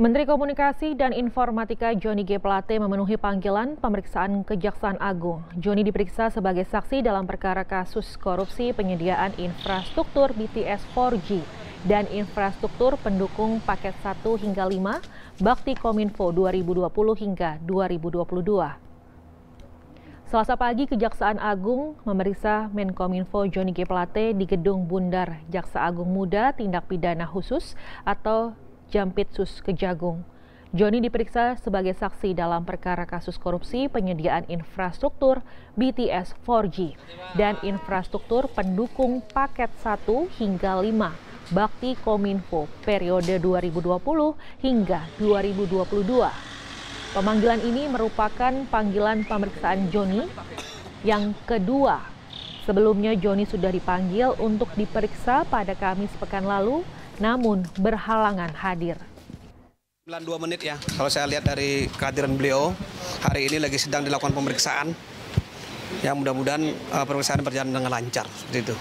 Menteri Komunikasi dan Informatika Johnny G. Plate memenuhi panggilan pemeriksaan Kejaksaan Agung. Johnny diperiksa sebagai saksi dalam perkara kasus korupsi penyediaan infrastruktur BTS 4G dan infrastruktur pendukung paket 1 hingga 5 Bakti Kominfo 2020 hingga 2022. Selasa pagi, Kejaksaan Agung memeriksa Menkominfo Johnny G. Plate di Gedung Bundar Jaksa Agung Muda Tindak Pidana Khusus atau Jampitsus Kejagung. Joni diperiksa sebagai saksi dalam perkara kasus korupsi penyediaan infrastruktur BTS 4G dan infrastruktur pendukung paket 1 hingga 5 Bakti Kominfo periode 2020 hingga 2022. Pemanggilan ini merupakan panggilan pemeriksaan Joni yang kedua. Sebelumnya Joni sudah dipanggil untuk diperiksa pada Kamis pekan lalu namun berhalangan hadir. 92 menit ya, kalau saya lihat dari kehadiran beliau, hari ini lagi sedang dilakukan pemeriksaan. yang mudah-mudahan uh, pemeriksaan berjalan dengan lancar, seperti itu.